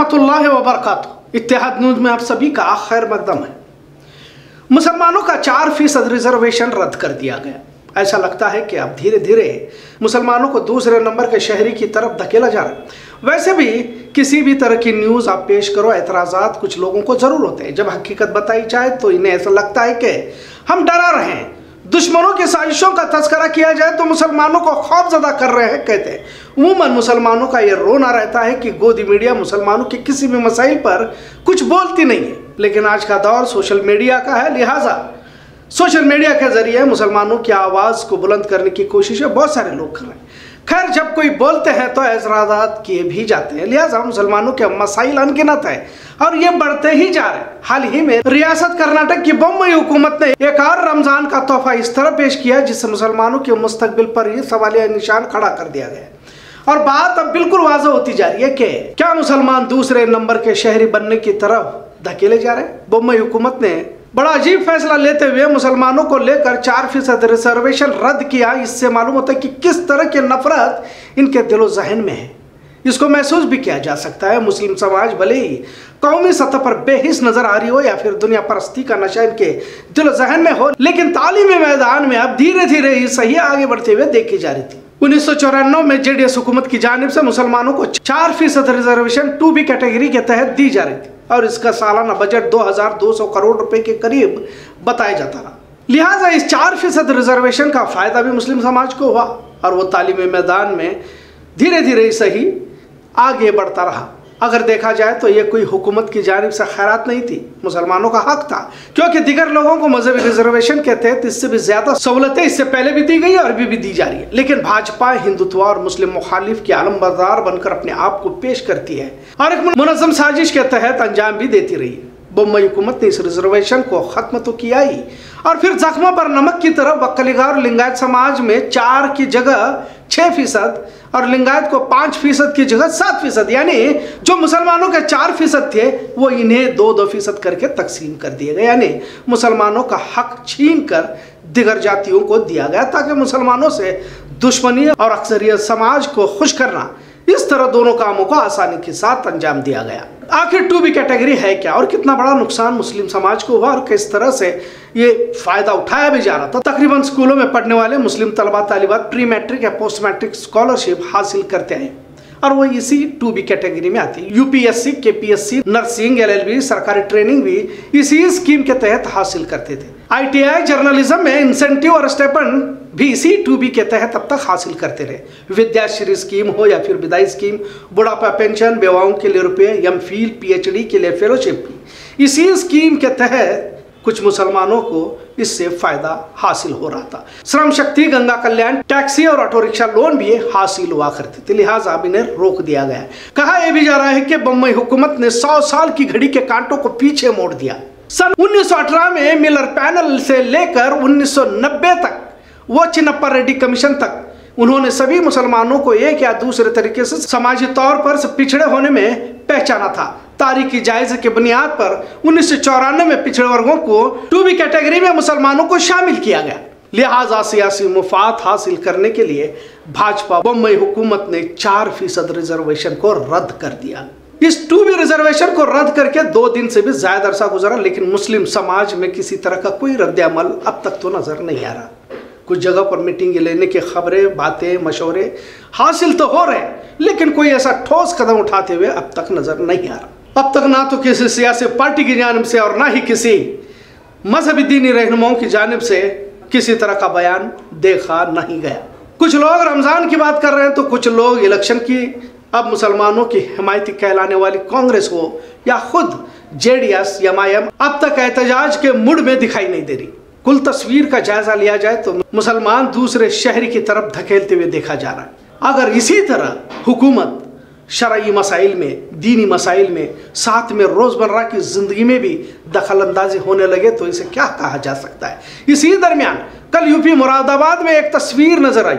रहमतुल्लाहि व इत्तेहाद न्यूज़ में आप सभी का खैर मकदम है। मुसलमानों का चार फ़ीसद रिजर्वेशन रद्द कर दिया गया। ऐसा लगता है कि अब धीरे धीरे मुसलमानों को दूसरे नंबर के शहरी की तरफ़ धकेला जा रहा है। वैसे भी किसी भी तरह की न्यूज़ आप पेश करो, एतराज़ात कुछ लोगों को ज़रूर होते हैं। जब हकीकत बताई जाए तो इन्हें ऐसा लगता है कि हम डरा रहे हैं। दुश्मनों की साजिशों का तस्करा किया जाए तो मुसलमानों को खौफजदा कर रहे हैं, कहते हैं। उमूमन मुसलमानों का यह रोना रहता है कि गोदी मीडिया मुसलमानों के किसी भी मसाइल पर कुछ बोलती नहीं है। लेकिन आज का दौर सोशल मीडिया का है, लिहाजा सोशल मीडिया के ज़रिए मुसलमानों की आवाज़ को बुलंद करने की कोशिश बहुत सारे लोग कर रहे हैं। खैर, जब कोई बोलते हैं तो एतराज़ात किए भी जाते हैं, लिहाजा मुसलमानों के मसाइल अनगिनत है और ये बढ़ते ही जा रहे हैं। हाल ही में रियासत कर्नाटक की बम्बई हुकूमत ने एक और रमज़ान का तोहफा इस तरह पेश किया, जिससे मुसलमानों के मुस्तकबिल पर ही सवालिया निशान खड़ा कर दिया गया और बात अब बिल्कुल वाजह होती जा रही है कि क्या मुसलमान दूसरे नंबर के शहरी बनने की तरफ़ धकेले जा रहे हैं? बम्बई हुकूमत ने बड़ा अजीब फैसला लेते हुए मुसलमानों को लेकर चार फ़ीसद रिजर्वेशन रद्द किया। इससे मालूम होता है कि किस तरह की नफरत इनके दिलो जहन में है। इसको महसूस भी किया जा सकता है। मुस्लिम समाज भले ही कौमी सतह पर बेहिस नज़र आ रही हो या फिर दुनिया परस्ती का नशा इनके दिलो जहन में हो, लेकिन तालीमी मैदान में अब धीरे धीरे ही सही आगे बढ़ते हुए देखी जा रही थी। उन्नीस सौ चौरानवे में जेडीएस हुकूमत की जानब से मुसलमानों को चार फ़ीसद रिजर्वेशन टू बी कैटेगरी के तहत दी जा रही थी और इसका सालाना बजट 2200 करोड़ रुपए के करीब बताया जाता रहा। लिहाजा इस चार फ़ीसद रिजर्वेशन का फ़ायदा भी मुस्लिम समाज को हुआ और वो तालीमी मैदान में धीरे धीरे सही आगे बढ़ता रहा। अगर देखा जाए तो ये कोई हुकूमत की जानब से खैरात नहीं थी। मुसलमानों का हक था। क्योंकि दिगर लोगों को मजहबी रिजर्वेशन के तहत इससे भी ज़्यादा सहूलतें इससे पहले भी दी गई और अभी भी दी जा रही है। लेकिन भाजपा हिंदुत्व और मुस्लिम मुखालिफ की आलमबरदार बनकर अपने आप को पेश करती है और एक मुनजम साजिश के तहत अंजाम भी देती रही है। बम्बई हुकूमत ने इस रिजर्वेशन को खत्म तो किया ही और फिर जख्मों पर नमक की तरह वक्कलीगा और लिंगायत समाज में चार की जगह छः फ़ीसद और लिंगायत को पाँच फ़ीसद की जगह सात फ़ीसद, यानी जो मुसलमानों के चार फ़ीसद थे, वो इन्हें दो दो फ़ीसद करके तकसीम कर दिए गए, यानी मुसलमानों का हक छीन कर दिगर जातियों को दिया गया, ताकि मुसलमानों से दुश्मनी और अक्सरियत समाज को खुश करना इस तरह दोनों कामों को आसानी के साथ अंजाम दिया गया। आखिर टू बी कैटेगरी है क्या? और कितना बड़ा नुकसान मुस्लिम समाज को हुआ? और किस तरह से ये फ़ायदा उठाया भी जा रहा था? तकरीबन स्कूलों में पढ़ने वाले मुस्लिम तलबा तालिबात प्री मैट्रिक या पोस्ट मैट्रिक स्कॉलरशिप हासिल करते हैं और वो इसी टू बी कैटेगरी में आती है। यूपीएससी केपीएससी नर्सिंग एलएलबी सरकारी ट्रेनिंग भी इसी स्कीम के तहत हासिल करते थे। आईटीआई जर्नलिज्म में इंसेंटिव और स्टेपन भी इसी टू बी के तहत अब तक हासिल करते रहे। विद्याश्री स्कीम हो या फिर विदाई स्कीम बुढ़ापा पेंशन बेवाओं के लिए रुपये एम फिल पीएचडी के लिए फेलोशिप इसी स्कीम के तहत कुछ मुसलमानों को इससे फ़ायदा हासिल हो रहा था। श्रम शक्ति, गंगा कल्याण, टैक्सी और ऑटो रिक्शा लोन भी हासिल हुआ करते थे, लिहाजा अब इन्हें रोक दिया गया कहा यह भी जा रहा है कि बम्बई हुकूमत ने सौ साल की घड़ी के कांटों को पीछे मोड़ दिया। सन 1918 में मिलर पैनल से लेकर 1990 तक, वो चिन्नप्पा रेड्डी कमीशन तक, उन्होंने सभी मुसलमानों को एक या दूसरे तरीके से समाजी तौर पर पिछड़े होने में पहचाना था। तारीखी जायजे के बुनियाद पर उन्नीस में पिछड़े वर्गों को टू बी कैटेगरी में मुसलमानों को शामिल किया गया। लिहाजा सियासी मुफात हासिल करने के लिए भाजपा बम्बई हुकूमत ने चार फ़ीसद रिजर्वेशन को रद्द कर दिया। इस टू बी रिजर्वेशन को रद्द करके दो दिन से भी ज़्यादा अरसा गुजरा, लेकिन मुस्लिम समाज में किसी तरह का कोई रद्द अमल अब तक तो नज़र नहीं आ रहा। कुछ जगह पर मीटिंग लेने की खबरें, बातें, मशवरे हासिल तो हो रहे लेकिन कोई ऐसा ठोस कदम उठाते हुए अब तक नज़र नहीं आ रहा। अब तक ना तो किसी सियासी पार्टी की जानब से और ना ही किसी मजहबी दीनी रहनुमाओं की जानब से किसी तरह का बयान देखा नहीं गया। कुछ लोग रमज़ान की बात कर रहे हैं तो कुछ लोग इलेक्शन की, अब मुसलमानों की हिमायती कहलाने वाली कांग्रेस हो या खुद जे जेडीएस या एम अब तक एहतजाज के मुड में दिखाई नहीं दे रही। कुल तस्वीर का जायजा लिया जाए तो मुसलमान दूसरे शहर की तरफ़ धकेलते हुए देखा जा रहा है। अगर इसी तरह हुकूमत शरई मसाइल में, दीनी मसाइल में, साथ में रोज़मर्रा की ज़िंदगी में भी दखल अंदाजी होने लगे तो इसे क्या कहा जा सकता है? इसी दरमियान कल यूपी मुरादाबाद में एक तस्वीर नज़र आई।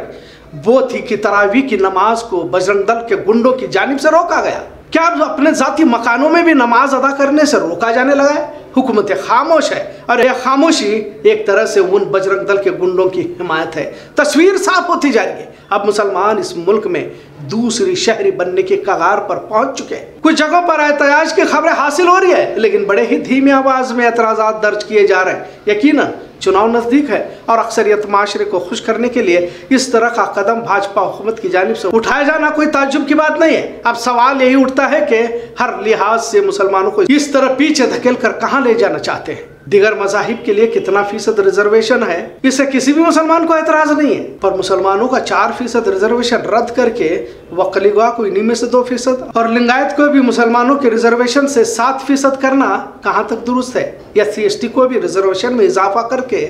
वो थी कि तरावी की नमाज़ को बजरंग दल के गुंडों की जानब से रोका गया। क्या अब अपने जाती मकानों में भी नमाज़ अदा करने से रोका जाने लगा है? हुकूमत खामोश है। और यह खामोशी एक तरह से उन बजरंग दल के गुंडों की हिमायत है। तस्वीर साफ़ होती जा रही है अब मुसलमान इस मुल्क में दूसरी शहरी बनने के कगार पर पहुँच चुके हैं। कुछ जगहों पर एहतजाज की खबरें हासिल हो रही है, लेकिन बड़े ही धीमी आवाज़ में एतराजा दर्ज किए जा रहे हैं। यकीन चुनाव नज़दीक है और अक्सरियत माशरे को खुश करने के लिए इस तरह का कदम भाजपा हुकूमत की जानब से उठाया जाना कोई ताजुब की बात नहीं है। अब सवाल यही उठता है कि हर लिहाज से मुसलमानों को इस तरह पीछे धकेल कर कहाँ ले जाना चाहते हैं? दिगर मजाहिब के लिए कितना फ़ीसद रिजर्वेशन है? इससे किसी भी मुसलमान को एतराज़ नहीं है। पर मुसलमानों का चार फ़ीसद रिजर्वेशन रद्द करके वकलीगा को इन्हीं में से दो फ़ीसद और लिंगायत को भी मुसलमानों के रिजर्वेशन से सात फ़ीसद करना कहाँ तक दुरुस्त है? या सी को भी रिजर्वेशन में इजाफा करके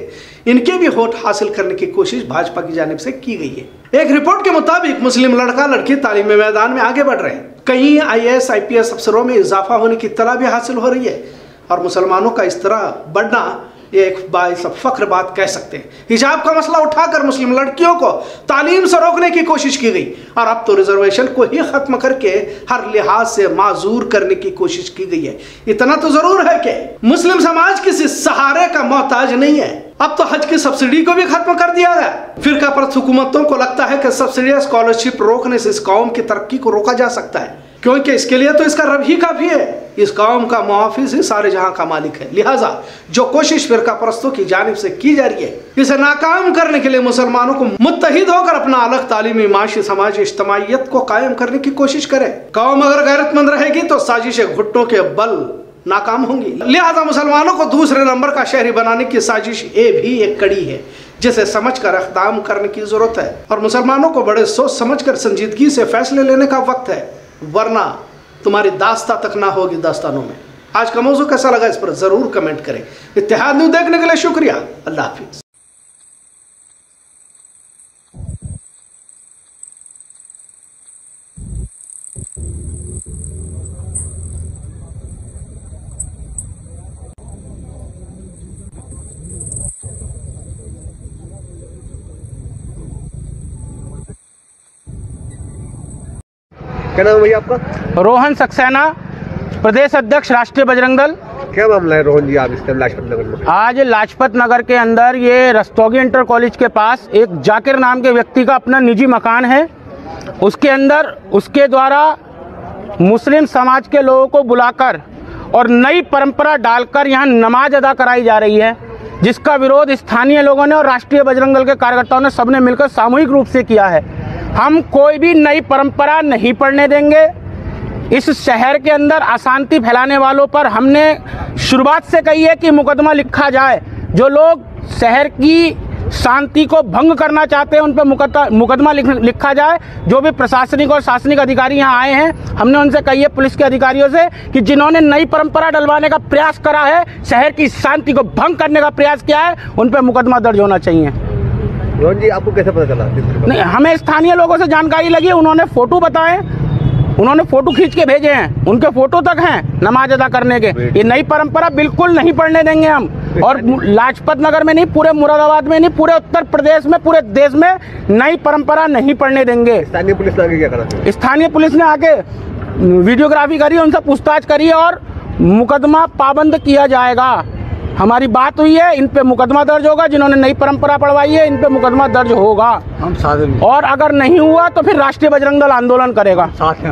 इनके भी वोट हासिल करने की कोशिश भाजपा की जानब से की गई है। एक रिपोर्ट के मुताबिक मुस्लिम लड़का लड़की तालीमी मैदान में आगे बढ़ रहे हैं। कहीं I S I P S अफसरों में इजाफा होने की तला भी हासिल हो रही है। और मुसलमानों का इस तरह बढ़ना ये एक बाईस फख्र बात कह सकते हैं। हिजाब का मसला उठाकर मुस्लिम लड़कियों को तालीम से रोकने की कोशिश की गई और अब तो रिजर्वेशन को ही खत्म करके हर लिहाज से माजूर करने की कोशिश की गई है। इतना तो ज़रूर है कि मुस्लिम समाज किसी सहारे का मोहताज नहीं है। अब तो हज की सब्सिडी को भी खत्म कर दिया गया। फिर पर हुकूमतों को लगता है कि सब्सिडी स्कॉलरशिप रोकने से इस कौम की तरक्की को रोका जा सकता है। क्योंकि इसके लिए तो इसका रब ही काफ़ी है। इस कौम का मुआफिज ही सारे जहाँ का मालिक है। लिहाजा जो कोशिश फिरका परस्तों की जानब से की जा रही है, इसे नाकाम करने के लिए मुसलमानों को मुतहिद होकर अपना अलग तालीमी माशी समाजी इज्तमाहीत को कायम करने की कोशिश करे। कौम अगर गैरतमंद रहेगी तो साजिश घुट्टों के बल नाकाम होंगी। लिहाजा मुसलमानों को दूसरे नंबर का शहरी बनाने की साजिश ये भी एक कड़ी है, जिसे समझकर अकदाम करने की ज़रूरत है। और मुसलमानों को बड़े सोच समझकर संजीदगी से फैसले लेने का वक्त है। वरना तुम्हारी दास्ता तक ना होगी दास्तानों में। आज का मौजू कैसा लगा इस पर ज़रूर कमेंट करें। इतिहाद न्यूज़ देखने के लिए शुक्रिया। अल्लाह हाफिज़। क्या नाम है भैया आपका? रोहन सक्सेना प्रदेश अध्यक्ष राष्ट्रीय बजरंग दल। क्या मामला है रोहन जी आप इस लाजपत नगर में? आज लाजपत नगर के अंदर ये रस्तोगी इंटर कॉलेज के पास एक जाकिर नाम के व्यक्ति का अपना निजी मकान है। उसके अंदर उसके द्वारा मुस्लिम समाज के लोगों को बुलाकर और नई परंपरा डालकर यहाँ नमाज़ अदा कराई जा रही है जिसका विरोध स्थानीय लोगों ने और राष्ट्रीय बजरंग दल के कार्यकर्ताओं ने सबने मिलकर सामूहिक रूप से किया है। हम कोई भी नई परंपरा नहीं पढ़ने देंगे। इस शहर के अंदर अशांति फैलाने वालों पर हमने शुरुआत से कही है कि मुकदमा लिखा जाए। जो लोग शहर की शांति को भंग करना चाहते हैं, उन पर मुकदमा लिखा जाए। जो भी प्रशासनिक और शासनिक अधिकारी यहाँ आए हैं, हमने उनसे कही है, पुलिस के अधिकारियों से, कि जिन्होंने नई परंपरा डलवाने का प्रयास करा है, शहर की शांति को भंग करने का प्रयास किया है, उन पर मुकदमा दर्ज होना चाहिए। रोहन जी आपको कैसे पता चला? नहीं हमें स्थानीय लोगों से जानकारी लगी उन्होंने फ़ोटो बताए उन्होंने फ़ोटो खींच के भेजे हैं उनके फ़ोटो तक हैं नमाज़ अदा करने के। ये नई परंपरा बिल्कुल नहीं पढ़ने देंगे हम। और लाजपत नगर में नहीं पूरे मुरादाबाद में नहीं पूरे उत्तर प्रदेश में पूरे देश में नई परंपरा नहीं पढ़ने देंगे। स्थानीय पुलिस ने आगे क्या करा? स्थानीय पुलिस ने आगे वीडियोग्राफी करी उनसे पूछताछ करी और मुकदमा पाबंद किया जाएगा। हमारी बात हुई है इन पे मुकदमा दर्ज होगा जिन्होंने नई परंपरा पढ़वाई है इन पे मुकदमा दर्ज होगा। हम साथ और अगर नहीं हुआ तो फिर राष्ट्रीय बजरंग दल आंदोलन करेगा। साथ हैं